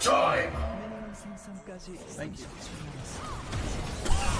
time. Thank you.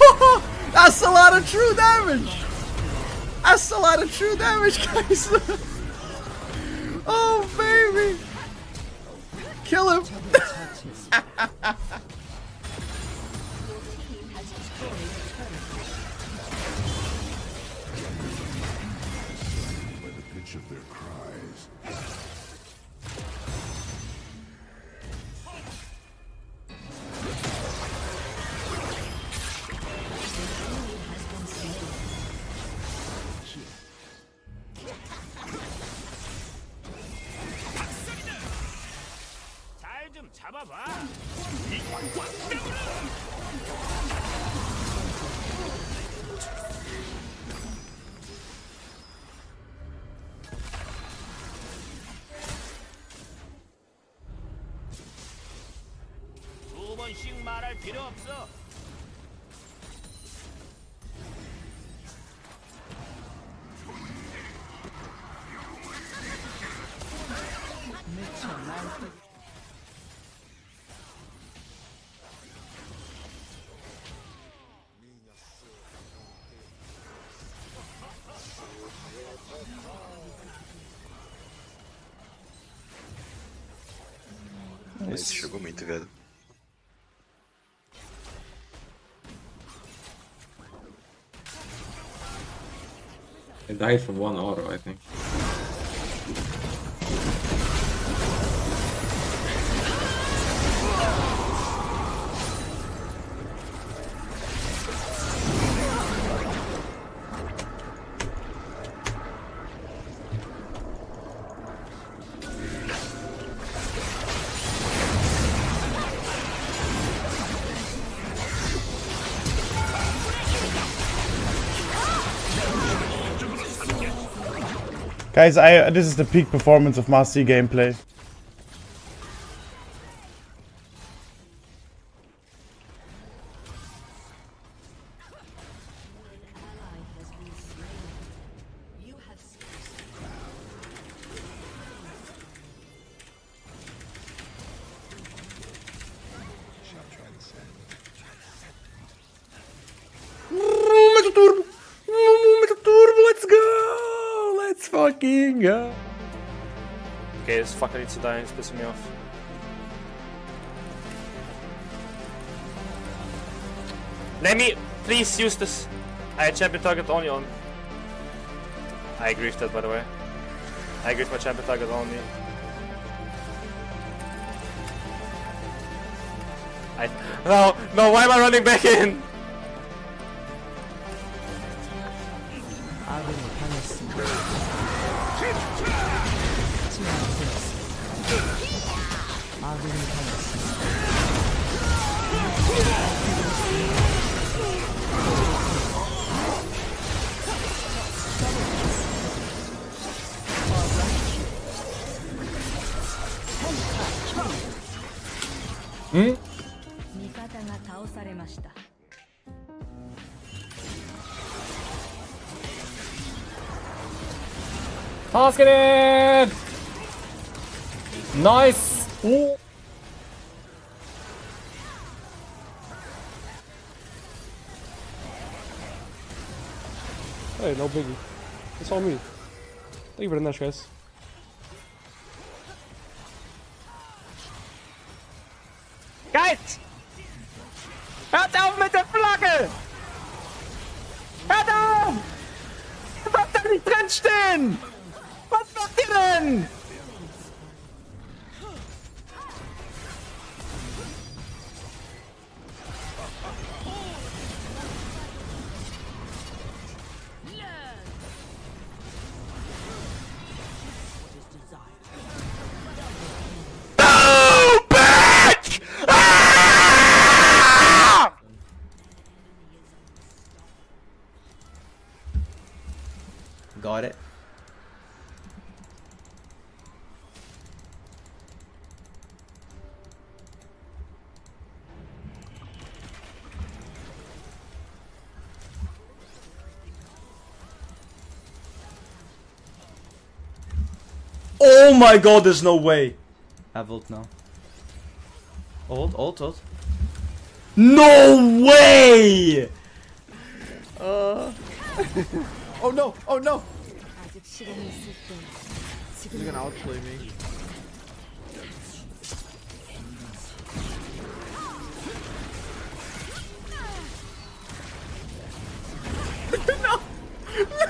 That's a lot of true damage! That's a lot of true damage, guys! oh, baby! Kill him! 잡아봐. 두 번씩 말할 필요 없어. Esse jogou muito, velho. I died from one auto, I think. Guys, I this is the peak performance of Master gameplay. Fucking go! Okay, this fucker needs to die and it's pissing me off. Let me please use this. I champion target only on. I agree with that by the way. I agree with my champion target only. I No no why am I running back in? ん助けてナイスお Hey, no biggie. It's all me. Thank you very much, guys. Guys! Hört auf mit der Flagge! Hört auf! Ihr sollt da nicht drinstehen! Was macht ihr denn? Oh my god, there's no way. I have ult now. Ult, ult, ult. No way! Uh. oh no, oh no! He's gonna outplay me. no!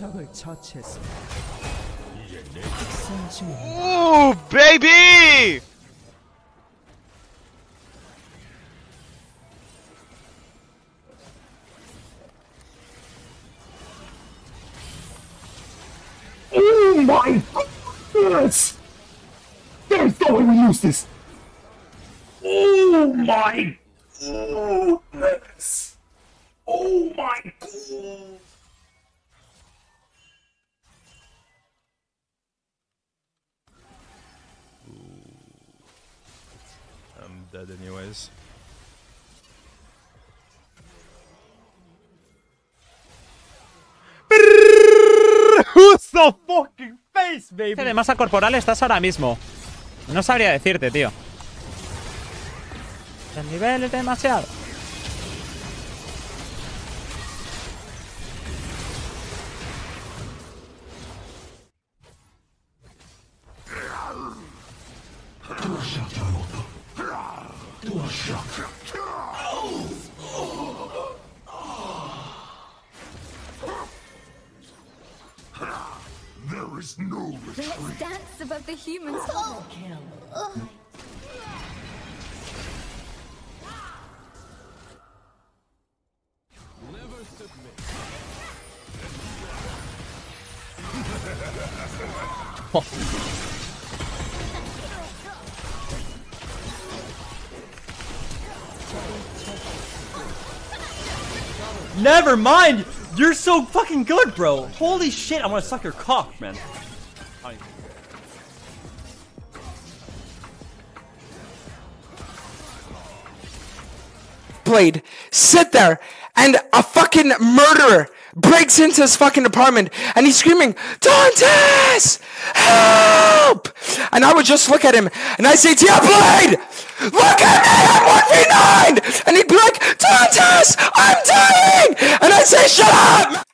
Focus on the bomb. Straight road. Ooh, baby! Oh my goodness! There's no way we lose this! Oh my goodness! Dead anyways. Who's the fucking face, baby? de masa corporal estás ahora mismo? No sabría decirte, tío. El nivel es demasiado. There is no retreat. Let's dance above the humans. Never mind! You're so fucking good, bro! Holy shit, I wanna suck your cock, man. Blade sit there and a fucking murderer breaks into his fucking apartment and he's screaming, Dantes! Help! And I would just look at him and I say, TF Blade! Look at me! I'm 1v9! And he'd be like, Dantes! I'm dying! And I say, shut up!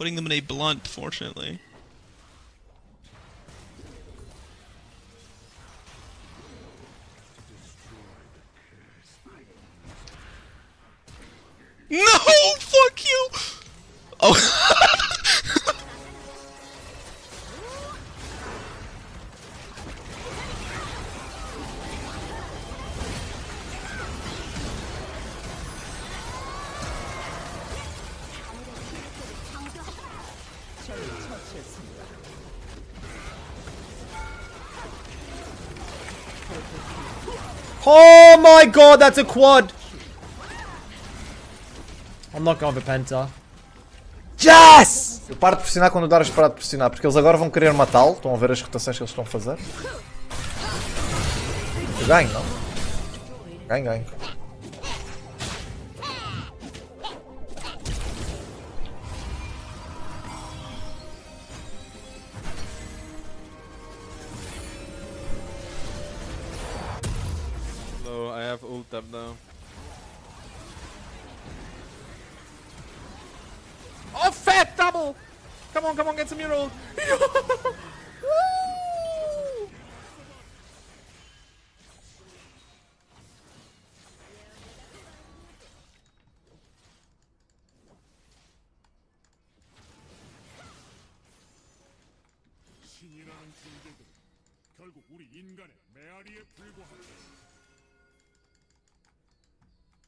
Putting them in a blunt, fortunately. No! Fuck you! Oh. Oh my god, that's a quad! I'm not going for penta. Yes! Eu paro de pressionar quando o Darius parar de pressionar, porque eles agora vão querer matá-lo. Estão a ver as rotações que eles estão a fazer. Eu ganho, não? Ganho, ganho. Ult up now. Oh, fat double! Come on, come on, get some euro. 왕이라는 존재들 결국 우리 인간의 메아리에 불과하다.